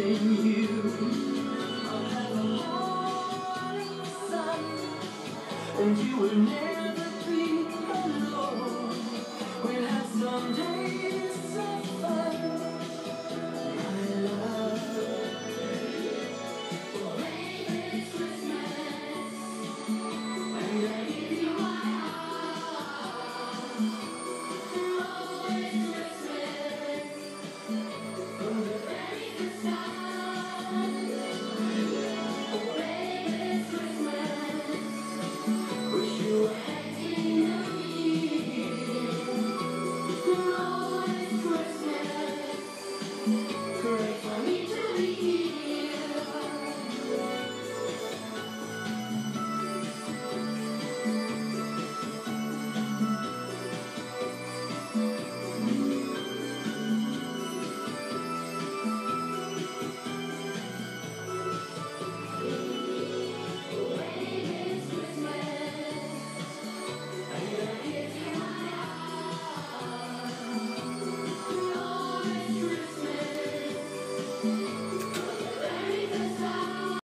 in you. And you will never